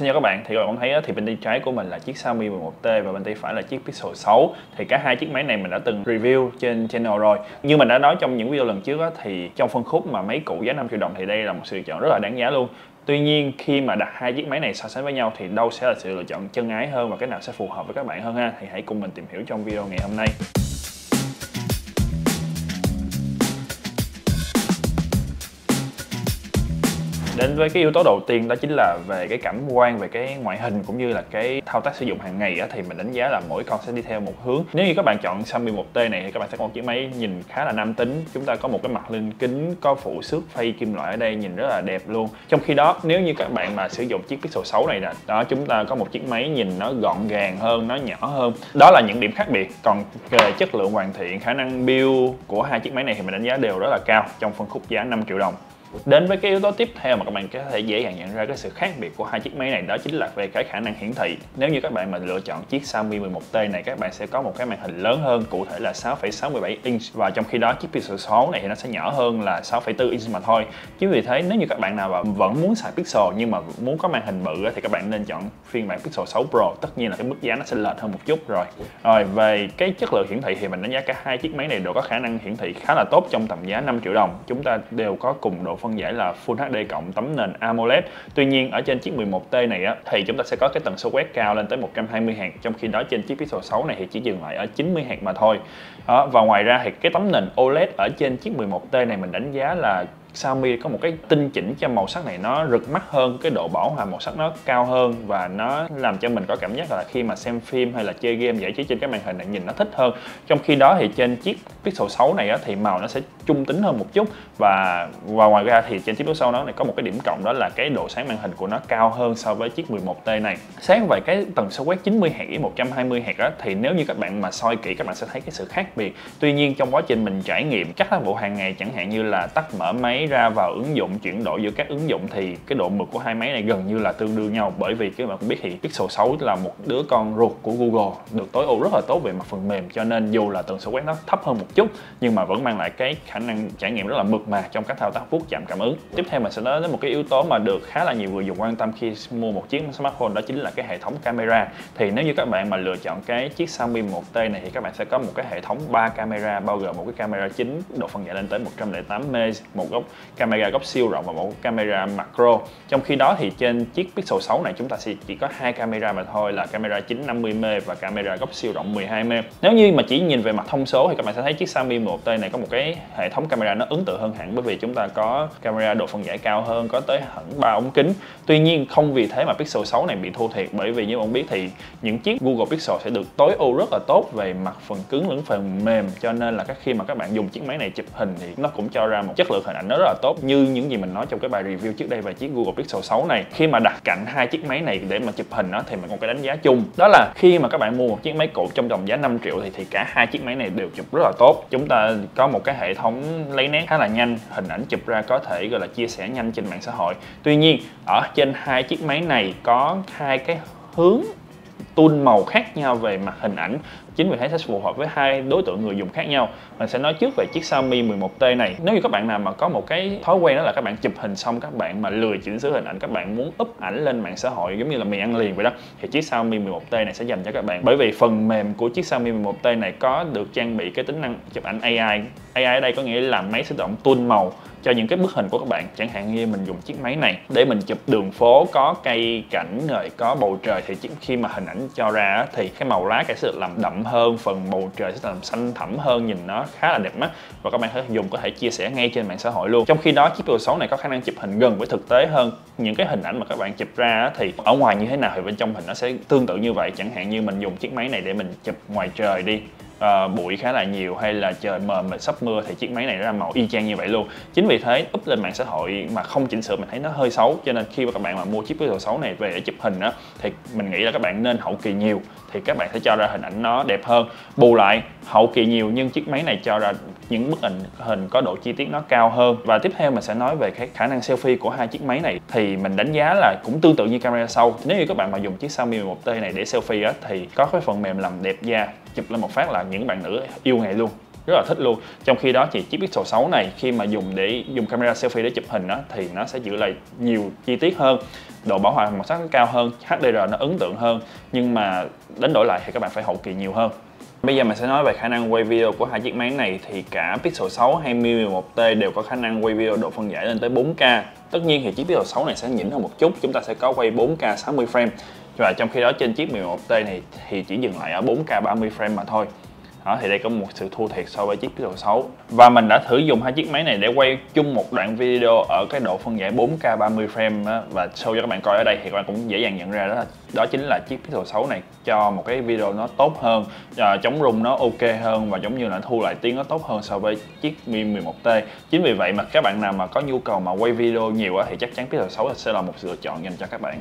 Xin chào các bạn, thì các bạn cũng thấy thì bên tay trái của mình là chiếc Xiaomi 11T và bên tay phải là chiếc Pixel 6 Thì cả hai chiếc máy này mình đã từng review trên channel rồi. Như mình đã nói trong những video lần trước thì trong phân khúc mà máy cũ giá 5 triệu đồng thì đây là một sự lựa chọn rất là đáng giá luôn. Tuy nhiên khi mà đặt hai chiếc máy này so sánh với nhau thì đâu sẽ là sự lựa chọn chân ái hơn và cái nào sẽ phù hợp với các bạn hơn ha? Thì hãy cùng mình tìm hiểu trong video ngày hôm nay. Đến với cái yếu tố đầu tiên đó chính là về cái cảm quan về cái ngoại hình cũng như là cái thao tác sử dụng hàng ngày á, thì mình đánh giá là mỗi con sẽ đi theo một hướng. Nếu như các bạn chọn Xiaomi 1T này thì các bạn sẽ có một chiếc máy nhìn khá là nam tính. Chúng ta có một cái mặt lên kính có phụ xước phay kim loại ở đây nhìn rất là đẹp luôn. Trong khi đó nếu như các bạn mà sử dụng chiếc Pixel 6 này nè đó chúng ta có một chiếc máy nhìn nó gọn gàng hơn nó nhỏ hơn. Đó là những điểm khác biệt. Còn về chất lượng hoàn thiện khả năng build của hai chiếc máy này thì mình đánh giá đều rất là cao trong phân khúc giá 5 triệu đồng. Đến với cái yếu tố tiếp theo mà các bạn có thể dễ dàng nhận ra cái sự khác biệt của hai chiếc máy này đó chính là về cái khả năng hiển thị. Nếu như các bạn mà lựa chọn chiếc Xiaomi 11T này các bạn sẽ có một cái màn hình lớn hơn, cụ thể là 6,67 inch và trong khi đó chiếc Pixel 6 này thì nó sẽ nhỏ hơn là 6,4 inch mà thôi. Chính vì thế nếu như các bạn nào mà vẫn muốn xài Pixel nhưng mà muốn có màn hình bự thì các bạn nên chọn phiên bản Pixel 6 Pro. Tất nhiên là cái mức giá nó sẽ lệch hơn một chút rồi. Rồi về cái chất lượng hiển thị thì mình đánh giá cả hai chiếc máy này đều có khả năng hiển thị khá là tốt trong tầm giá 5 triệu đồng. Chúng ta đều có cùng độ phân giải là Full HD cộng tấm nền AMOLED. Tuy nhiên ở trên chiếc 11T này á, thì chúng ta sẽ có cái tần số quét cao lên tới 120 Hz trong khi đó trên chiếc Pixel 6 này thì chỉ dừng lại ở 90 Hz mà thôi. À, và ngoài ra thì cái tấm nền OLED ở trên chiếc 11T này mình đánh giá là Xiaomi có một cái tinh chỉnh cho màu sắc này nó rực mắt hơn cái độ bảo hòa màu sắc nó cao hơn và nó làm cho mình có cảm giác là khi mà xem phim hay là chơi game giải trí trên cái màn hình này nhìn nó thích hơn. Trong khi đó thì trên chiếc Pixel 6 này á, thì màu nó sẽ trung tính hơn một chút và và ngoài ra thì trên chiếc Pixel 6 nó này có một cái điểm cộng đó là cái độ sáng màn hình của nó cao hơn so với chiếc 11T này. Sáng về cái tần số quét 90 Hz 120 Hz á, thì nếu như các bạn mà soi kỹ các bạn sẽ thấy cái sự khác biệt. Tuy nhiên trong quá trình mình trải nghiệm các tác vụ hàng ngày chẳng hạn như là tắt mở máy ra vào ứng dụng, chuyển đổi giữa các ứng dụng thì cái độ mượt của hai máy này gần như là tương đương nhau. Bởi vì các bạn cũng biết thì Pixel 6 là một đứa con ruột của Google, được tối ưu rất là tốt về mặt phần mềm, cho nên dù là tần số quét nó thấp hơn một chút, nhưng mà vẫn mang lại cái khả năng trải nghiệm rất là mượt mà trong các thao tác vuốt chạm cảm ứng. Tiếp theo mình sẽ nói đến một cái yếu tố mà được khá là nhiều người dùng quan tâm khi mua một chiếc smartphone, đó chính là cái hệ thống camera. Thì nếu như các bạn mà lựa chọn cái chiếc Xiaomi 1T này thì các bạn sẽ có một cái hệ thống 3 camera, bao gồm một cái camera chính, độ phân giải lên tới 108 m một góc camera góc siêu rộng và một camera macro. Trong khi đó thì trên chiếc Pixel 6 này chúng ta sẽ chỉ có hai camera mà thôi, là camera chính 50m và camera góc siêu rộng 12m nếu như mà chỉ nhìn về mặt thông số thì các bạn sẽ thấy chiếc Xiaomi 1T này có một cái hệ thống camera nó ấn tượng hơn hẳn bởi vì chúng ta có camera độ phân giải cao hơn, có tới hẳn ba ống kính. Tuy nhiên, không vì thế mà Pixel 6 này bị thua thiệt, bởi vì như bạn biết thì những chiếc Google Pixel sẽ được tối ưu rất là tốt về mặt phần cứng lẫn phần mềm. Cho nên là các khi mà các bạn dùng chiếc máy này chụp hình thì nó cũng cho ra một chất lượng hình ảnh nó rất rất là tốt như những gì mình nói trong cái bài review trước đây về chiếc Google Pixel 6 này. Khi mà đặt cạnh hai chiếc máy này để mà chụp hình đó thì mình có cái đánh giá chung. Đó là khi mà các bạn mua một chiếc máy cũ trong tầm giá 5 triệu thì thì cả hai chiếc máy này đều chụp rất là tốt. Chúng ta có một cái hệ thống lấy nét khá là nhanh, hình ảnh chụp ra có thể, gọi là, chia sẻ nhanh trên mạng xã hội. Tuy nhiên, ở trên hai chiếc máy này có hai cái hướng tool màu khác nhau về mặt hình ảnh. Chính vì thế sẽ phù hợp với hai đối tượng người dùng khác nhau. Mình sẽ nói trước về chiếc Xiaomi 11T này. Nếu như các bạn nào mà có một cái thói quen đó là các bạn chụp hình xong các bạn mà lười chỉnh sửa hình ảnh, các bạn muốn up ảnh lên mạng xã hội giống như là mì ăn liền vậy đó, thì chiếc Xiaomi 11T này sẽ dành cho các bạn. Bởi vì phần mềm của chiếc Xiaomi 11T này có được trang bị cái tính năng chụp ảnh AI AI ở đây có nghĩa là máy sẽ tự động tun màu cho những cái bức hình của các bạn. Chẳng hạn như mình dùng chiếc máy này để mình chụp đường phố, có cây cảnh rồi có bầu trời. Thì khi mà hình ảnh cho ra thì cái màu lá sẽ được làm đậm hơn, phần bầu trời sẽ làm xanh thẳm hơn, nhìn nó khá là đẹp mắt. Và các bạn có thể dùng, có thể chia sẻ ngay trên mạng xã hội luôn. Trong khi đó, chiếc Pro 6 này có khả năng chụp hình gần với thực tế hơn. Những cái hình ảnh mà các bạn chụp ra thì ở ngoài như thế nào thì bên trong hình nó sẽ tương tự như vậy. Chẳng hạn như mình dùng chiếc máy này để mình chụp ngoài trời đi uh, bụi khá là nhiều hay là trời mờ mà sắp mưa thì chiếc máy này ra màu y chang như vậy luôn. Chính vì thế up lên mạng xã hội mà không chỉnh sửa mình thấy nó hơi xấu cho nên khi mà các bạn mà mua chiếc Pixel 6 này về để chụp hình á thì mình nghĩ là các bạn nên hậu kỳ nhiều thì các bạn sẽ cho ra hình ảnh nó đẹp hơn. Bù lại hậu kỳ nhiều nhưng chiếc máy này cho ra những bức hình hình có độ chi tiết nó cao hơn. Và tiếp theo mình sẽ nói về cái khả năng selfie của hai chiếc máy này thì mình đánh giá là cũng tương tự như camera sau. Nếu như các bạn mà dùng chiếc Xiaomi 11T này để selfie á thì có cái phần mềm làm đẹp da chụp lên một phát là những bạn nữ yêu ngày luôn rất là thích luôn trong khi đó thì chiếc Pixel 6 này khi mà dùng để dùng camera selfie để chụp hình đó thì nó sẽ giữ lại nhiều chi tiết hơn độ bảo hòa màu sắc nó cao hơn HDR nó ấn tượng hơn nhưng mà đến đổi lại thì các bạn phải hậu kỳ nhiều hơn Bây giờ mình sẽ nói về khả năng quay video của hai chiếc máy này thì cả Pixel 6 hay Mi 11T đều có khả năng quay video độ phân giải lên tới 4K. Tất nhiên thì chiếc Pixel 6 này sẽ nhỉnh hơn một chút, chúng ta sẽ có quay 4K 60 frame. Và trong khi đó trên chiếc 11T này thì chỉ dừng lại ở 4K 30 frame mà thôi đó thì đây có một sự thua thiệt so với chiếc Pixel 6 và mình đã thử dùng hai chiếc máy này để quay chung một đoạn video ở cái độ phân giải 4K 30 frame đó. và show cho các bạn coi ở đây thì các bạn cũng dễ dàng nhận ra đó đó chính là chiếc Pixel 6 này cho một cái video nó tốt hơn à, chống rung nó ok hơn và giống như là thu lại tiếng nó tốt hơn so với chiếc Mi 11T chính vì vậy mà các bạn nào mà có nhu cầu mà quay video nhiều thì chắc chắn Pixel 6 sẽ là một sự lựa chọn dành cho các bạn.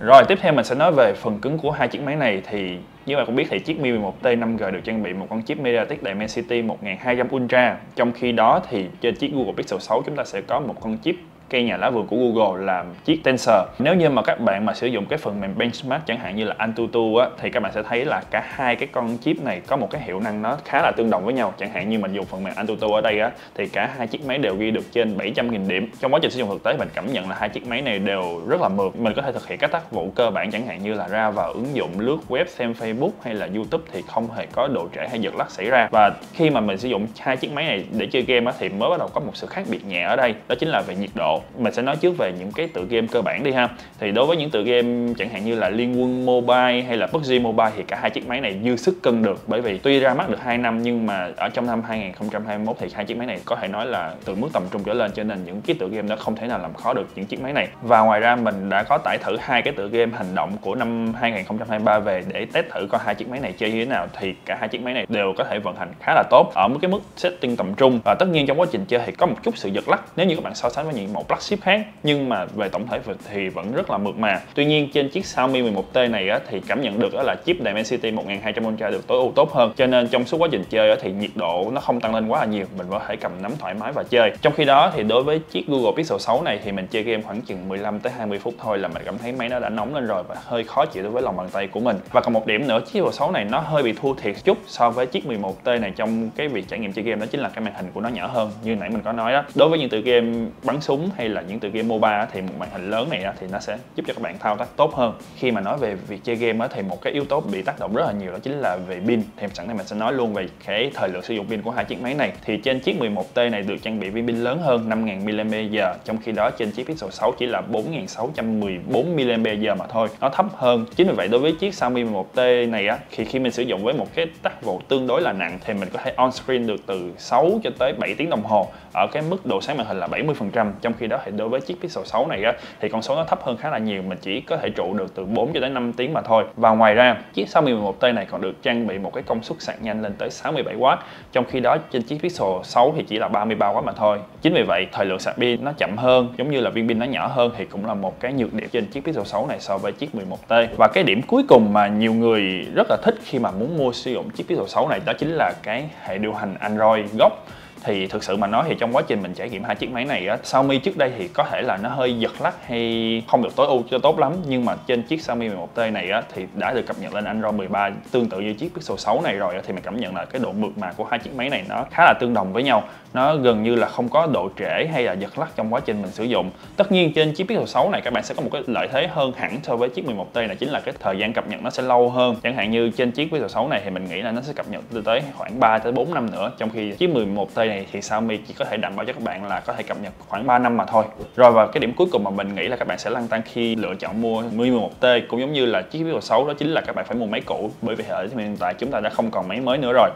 Rồi tiếp theo mình sẽ nói về phần cứng của hai chiếc máy này. Thì như bạn cũng biết thì chiếc Mi 11T 5G được trang bị một con chip MediaTek Dimensity 1200 Ultra. Trong khi đó thì trên chiếc Google Pixel 6 chúng ta sẽ có một con chip cây nhà lá vườn của Google là chiếc Tensor. Nếu như mà các bạn mà sử dụng cái phần mềm benchmark, chẳng hạn như là Antutu á, thì các bạn sẽ thấy là cả hai cái con chip này có một cái hiệu năng nó khá là tương đồng với nhau. Chẳng hạn như mình dùng phần mềm Antutu ở đây á, thì cả hai chiếc máy đều ghi được trên 700.000 điểm. Trong quá trình sử dụng thực tế, mình cảm nhận là hai chiếc máy này đều rất là mượt. Mình có thể thực hiện các tác vụ cơ bản, chẳng hạn như là ra vào ứng dụng lướt web, xem Facebook hay là YouTube thì không hề có độ trễ hay giật lắc xảy ra. Và khi mà mình sử dụng hai chiếc máy này để chơi game á, thì mới bắt đầu có một sự khác biệt nhẹ ở đây, đó chính là về nhiệt độ mình sẽ nói trước về những cái tựa game cơ bản đi ha. Thì đối với những tựa game chẳng hạn như là liên quân mobile hay là PUBG mobile thì cả hai chiếc máy này dư sức cân được. Bởi vì tuy ra mắt được 2 năm nhưng mà ở trong năm 2021 thì hai chiếc máy này có thể nói là từ mức tầm trung trở lên, cho nên những cái tựa game đó không thể nào làm khó được những chiếc máy này. Và ngoài ra mình đã có tải thử hai cái tựa game hành động của năm 2023 về để test thử coi hai chiếc máy này chơi như thế nào, thì cả hai chiếc máy này đều có thể vận hành khá là tốt. Ở một cái mức setting tầm trung, và tất nhiên trong quá trình chơi thì có một chút sự giật lắc. Nếu như các bạn so sánh với những một flagship khác nhưng mà về tổng thể thì vẫn rất là mượt mà. Tuy nhiên trên chiếc Xiaomi 11T này á, thì cảm nhận được đó là chip Dimensity 1200 Ultra được tối ưu tốt hơn. Cho nên trong suốt quá trình chơi á, thì nhiệt độ nó không tăng lên quá là nhiều. Mình có thể cầm nắm thoải mái và chơi. Trong khi đó thì đối với chiếc Google Pixel 6 này thì mình chơi game khoảng chừng 15 tới 20 phút thôi là mình cảm thấy máy nó đã nóng lên rồi và hơi khó chịu đối với lòng bàn tay của mình. Và còn một điểm nữa chiếc Pixel 6 này nó hơi bị thua thiệt chút so với chiếc 11T này trong cái việc trải nghiệm chơi game đó chính là cái màn hình của nó nhỏ hơn. Như nãy mình có nói đó đối với những tựa game bắn súng hay là những tựa game MOBA thì một màn hình lớn này thì nó sẽ giúp cho các bạn thao tác tốt hơn. Khi mà nói về việc chơi game thì một cái yếu tố bị tác động rất là nhiều đó chính là về pin. Thì sẵn đây mình sẽ nói luôn về cái thời lượng sử dụng pin của hai chiếc máy này. Thì trên chiếc 11T này được trang bị viên pin lớn hơn 5000 mAh trong khi đó trên chiếc Pixel 6 chỉ là 4614 mAh mà thôi. Nó thấp hơn. Chính vì vậy đối với chiếc Xiaomi 11T này á khi khi mình sử dụng với một cái tác vụ tương đối là nặng, thì mình có thể on screen được từ 6 cho tới 7 tiếng đồng hồ, ở cái mức độ sáng màn hình là 70% trong khi đó thì đối với chiếc Pixel 6 này á, thì con số nó thấp hơn khá là nhiều. Mình chỉ có thể trụ được từ 4 cho đến 5 tiếng mà thôi. Và ngoài ra chiếc Xiaomi 11T này còn được trang bị một cái công suất sạc nhanh lên tới 67W trong khi đó trên chiếc Pixel 6 thì chỉ là 33W mà thôi. Chính vì vậy thời lượng sạc pin nó chậm hơn giống như là viên pin nó nhỏ hơn thì cũng là một cái nhược điểm trên chiếc Pixel 6 này so với chiếc 11T và cái điểm cuối cùng mà nhiều người rất là thích khi mà muốn mua sử dụng chiếc Pixel 6 này đó chính là cái hệ điều hành Android gốc thì thực sự mà nói thì trong quá trình mình trải nghiệm hai chiếc máy này á Xiaomi trước đây thì có thể là nó hơi giật lắc hay không được tối ưu cho tốt lắm. Nhưng mà trên chiếc Xiaomi 11T này á thì đã được cập nhật lên Android 13 tương tự như chiếc Pixel 6 này rồi á, thì mình cảm nhận là cái độ mượt mà của hai chiếc máy này nó khá là tương đồng với nhau. Nó gần như là không có độ trễ hay là giật lắc trong quá trình mình sử dụng. Tất nhiên trên chiếc Pixel 6 này các bạn sẽ có một cái lợi thế hơn hẳn so với chiếc 11T là chính là cái thời gian cập nhật nó sẽ lâu hơn. Chẳng hạn như trên chiếc Pixel 6 này thì mình nghĩ là nó sẽ cập nhật tới khoảng 3 tới 4 năm nữa trong khi chiếc 11T này thì Xiaomi chỉ có thể đảm bảo cho các bạn là có thể cập nhật khoảng 3 năm mà thôi. Rồi và cái điểm cuối cùng mà mình nghĩ là các bạn sẽ lăn tăng khi lựa chọn mua Mi 11T cũng giống như là chiếc Mi 6 đó chính là các bạn phải mua máy cũ, bởi vì ở hiện tại chúng ta đã không còn máy mới nữa rồi.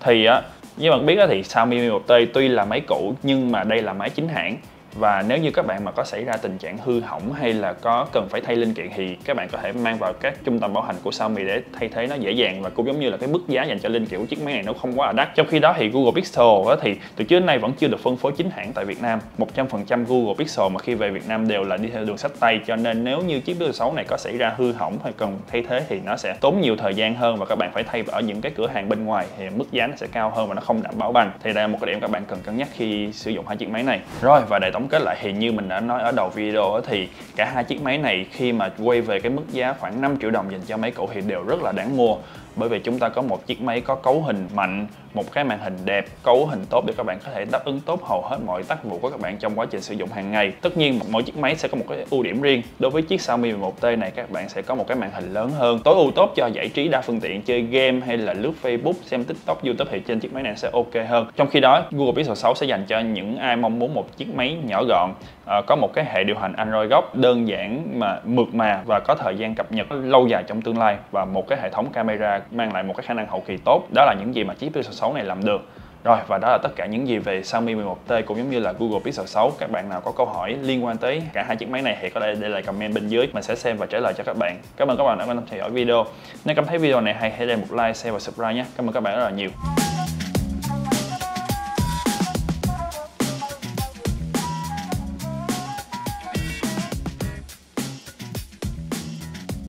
Thì á, như bạn biết thì Xiaomi Mi 11T tuy là máy cũ nhưng mà đây là máy chính hãng và nếu như các bạn mà có xảy ra tình trạng hư hỏng hay là có cần phải thay linh kiện thì các bạn có thể mang vào các trung tâm bảo hành của Xiaomi để thay thế nó dễ dàng và cũng giống như là cái mức giá dành cho linh kiện của chiếc máy này nó không quá là đắt. Trong khi đó thì Google Pixel thì từ trước đến nay vẫn chưa được phân phối chính hãng tại Việt Nam. 100% Google Pixel mà khi về Việt Nam đều là đi theo đường sách tay, cho nên nếu như chiếc Pixel 6 này có xảy ra hư hỏng hay cần thay thế thì nó sẽ tốn nhiều thời gian hơn và các bạn phải thay ở những cái cửa hàng bên ngoài thì mức giá nó sẽ cao hơn và nó không đảm bảo bằng thì đây là một cái điểm các bạn cần cân nhắc khi sử dụng hai chiếc máy này. Rồi, và để tổng kết lại, thì như mình đã nói ở đầu video thì cả hai chiếc máy này khi mà quay về cái mức giá khoảng 5 triệu đồng dành cho máy cũ thì đều rất là đáng mua bởi vì chúng ta có một chiếc máy có cấu hình mạnh, một cái màn hình đẹp, cấu hình tốt để các bạn có thể đáp ứng tốt hầu hết mọi tác vụ của các bạn trong quá trình sử dụng hàng ngày. Tất nhiên mỗi chiếc máy sẽ có một cái ưu điểm riêng. Đối với chiếc Xiaomi 11T này, các bạn sẽ có một cái màn hình lớn hơn. Tối ưu tốt cho giải trí đa phương tiện, chơi game hay là lướt Facebook, xem TikTok, YouTube thì trên chiếc máy này sẽ ok hơn. Trong khi đó, Google Pixel 6 sẽ dành cho những ai mong muốn một chiếc máy nhỏ gọn ờ, có một cái hệ điều hành Android gốc đơn giản mà mượt mà và có thời gian cập nhật lâu dài trong tương lai và một cái hệ thống camera mang lại một cái khả năng hậu kỳ tốt. Đó là những gì mà chiếc Pixel 6 này làm được. Rồi, và đó là tất cả những gì về Xiaomi 11T cũng giống như là Google Pixel 6 các bạn nào có câu hỏi liên quan tới cả hai chiếc máy này thì có thể để lại comment bên dưới. Mình sẽ xem và trả lời cho các bạn. Cảm ơn các bạn đã quan tâm theo dõi video. Nếu cảm thấy video này hay, hãy để một like, share và subscribe nhé. Cảm ơn các bạn rất là nhiều.